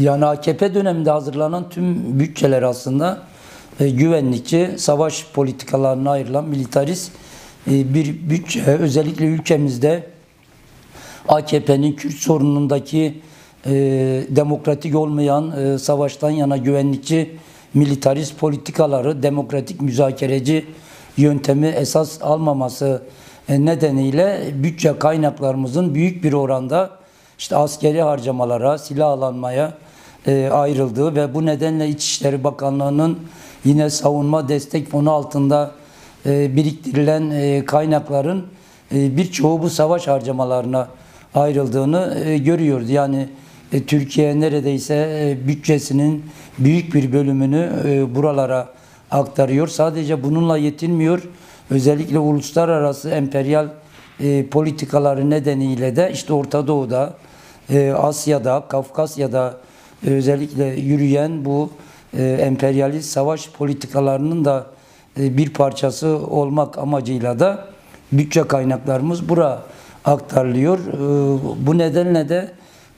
Yani AKP döneminde hazırlanan tüm bütçeler aslında e, güvenlikçi, savaş politikalarına ayrılan militarist e, bir bütçe. Özellikle ülkemizde AKP'nin Kürt sorunundaki e, demokratik olmayan e, savaştan yana güvenlikçi militarist politikaları, demokratik müzakereci yöntemi esas almaması e, nedeniyle bütçe kaynaklarımızın büyük bir oranda işte askeri harcamalara, silahlanmaya e, ayrıldığı ve bu nedenle İçişleri Bakanlığı'nın yine savunma destek fonu altında e, biriktirilen e, kaynakların e, birçoğu bu savaş harcamalarına ayrıldığını e, görüyoruz. Yani Türkiye neredeyse bütçesinin büyük bir bölümünü buralara aktarıyor. Sadece bununla yetinmiyor. Özellikle uluslararası emperyal politikaları nedeniyle de işte Orta Doğu'da, Asya'da, Kafkasya'da özellikle yürüyen bu e, emperyalist savaş politikalarının da e, bir parçası olmak amacıyla da bütçe kaynaklarımız bura aktarılıyor. E, bu nedenle de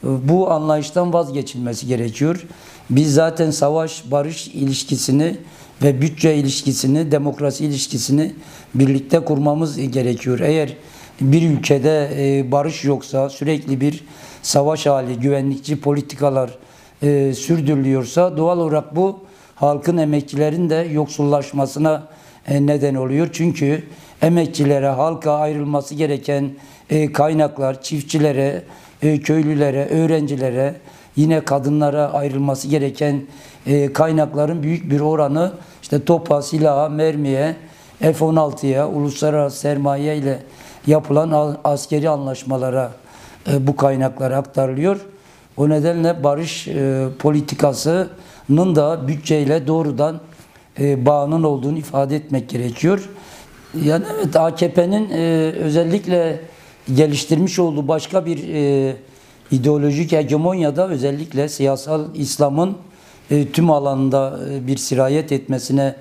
bu anlayıştan vazgeçilmesi gerekiyor. Biz zaten savaş barış ilişkisini ve bütçe ilişkisini, demokrasi ilişkisini birlikte kurmamız gerekiyor. Eğer bir ülkede barış yoksa, sürekli bir savaş hali, güvenlikçi politikalar e, sürdürülüyorsa doğal olarak bu halkın emekçilerin de yoksullaşmasına e, neden oluyor. Çünkü emekçilere, halka ayrılması gereken e, kaynaklar, çiftçilere, e, köylülere, öğrencilere, yine kadınlara ayrılması gereken e, kaynakların büyük bir oranı işte topa, silaha, mermiye, F-16'ya, uluslararası sermaye ile yapılan askeri anlaşmalara e, bu kaynaklar aktarılıyor. O nedenle barış e, politikasının da bütçeyle doğrudan e, bağının olduğunu ifade etmek gerekiyor. Yani evet AKP'nin e, özellikle geliştirmiş olduğu başka bir e, ideolojik hegemonyada özellikle siyasal İslam'ın e, tüm alanda e, bir sirayet etmesine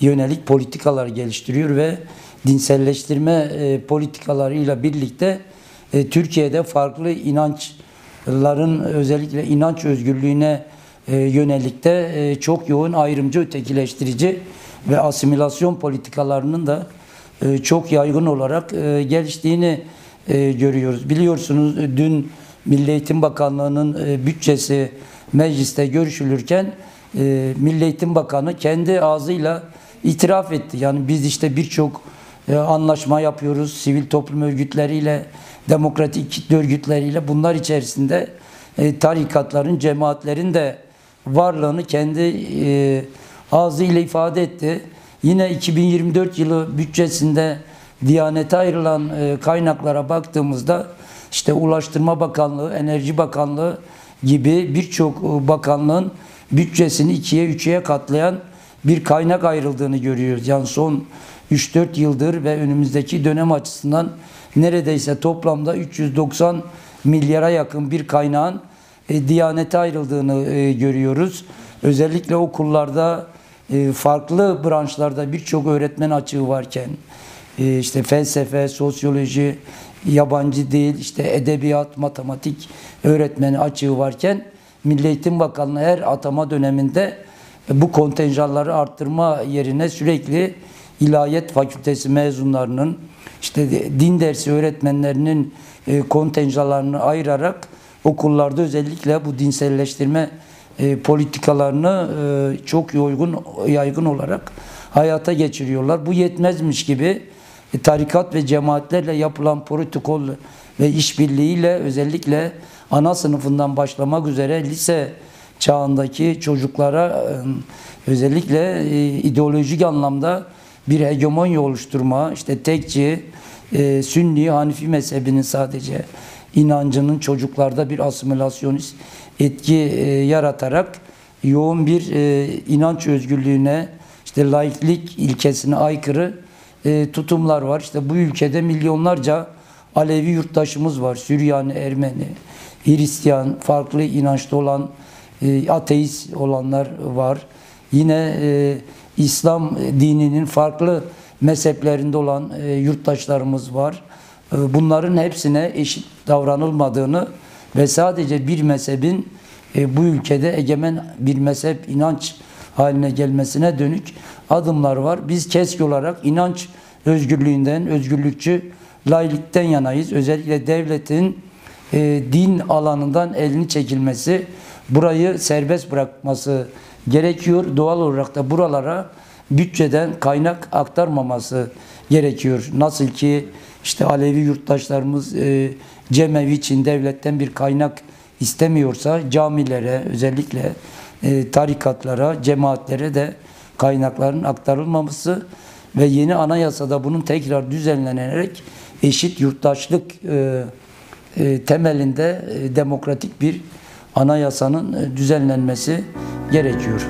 yönelik politikalar geliştiriyor ve dinselleştirme e, politikalarıyla birlikte e, Türkiye'de farklı inançların özellikle inanç özgürlüğüne e, yönelik de e, çok yoğun ayrımcı, ötekileştirici ve asimilasyon politikalarının da e, çok yaygın olarak geliştiğini görüyoruz. Biliyorsunuz dün Milli Eğitim Bakanlığı'nın bütçesi mecliste görüşülürken Milli Eğitim Bakanı kendi ağzıyla itiraf etti. Yani biz işte birçok e, anlaşma yapıyoruz sivil toplum örgütleriyle, demokratik kitle örgütleriyle. Bunlar içerisinde e, tarikatların, cemaatlerin de varlığını kendi e, ağzıyla ifade etti. Yine 2024 yılı bütçesinde Diyanete ayrılan e, kaynaklara baktığımızda işte Ulaştırma Bakanlığı, Enerji Bakanlığı gibi birçok e, bakanlığın bütçesini ikiye üçe katlayan bir kaynak ayrıldığını görüyoruz. Yani son 3-4 yıldır ve önümüzdeki dönem açısından neredeyse toplamda 390 milyara yakın bir kaynağın e, Diyanete ayrıldığını e, görüyoruz. Özellikle okullarda e, farklı branşlarda birçok öğretmen açığı varken e, işte felsefe, sosyoloji, yabancı dil, işte edebiyat, matematik öğretmeni açığı varken Milli Eğitim Bakanlığı her atama döneminde bu kontenjanları arttırma yerine sürekli İlahiyat Fakültesi mezunlarının işte din dersi öğretmenlerinin e, kontenjanlarını ayırarak okullarda özellikle bu dinselleştirme e, politikalarını e, çok yaygın yaygın olarak hayata geçiriyorlar. Bu yetmezmiş gibi e, tarikat ve cemaatlerle yapılan protokol ve işbirliğiyle özellikle ana sınıfından başlamak üzere lise çağındaki çocuklara e, özellikle e, ideolojik anlamda bir hegemonya oluşturma, işte tekçi, Sünni, Hanifi mezhebinin sadece inancının çocuklarda bir asimilasyonist etki yaratarak yoğun bir inanç özgürlüğüne, işte laiklik ilkesine aykırı tutumlar var. İşte bu ülkede milyonlarca Alevi yurttaşımız var. Süryani, Ermeni, Hristiyan, farklı inançta olan e, ateist olanlar var. Yine e, İslam dininin farklı mezheplerinde olan e, yurttaşlarımız var. E, bunların hepsine eşit davranılmadığını ve sadece bir mezhebin bu ülkede egemen bir mezhep inanç haline gelmesine dönük adımlar var. Biz KESK olarak inanç özgürlüğünden, özgürlükçü laiklikten yanayız. Özellikle devletin e, din alanından elini çekilmesi, burayı serbest bırakması gerekiyor. Doğal olarak da buralara bütçeden kaynak aktarmaması gerekiyor. Nasıl ki işte Alevi yurttaşlarımız e, cemevi için devletten bir kaynak istemiyorsa camilere özellikle e, tarikatlara, cemaatlere de kaynakların aktarılmaması ve yeni anayasada bunun tekrar düzenlenerek eşit yurttaşlık e, e, temelinde e, demokratik bir anayasanın e, düzenlenmesi gerekiyor.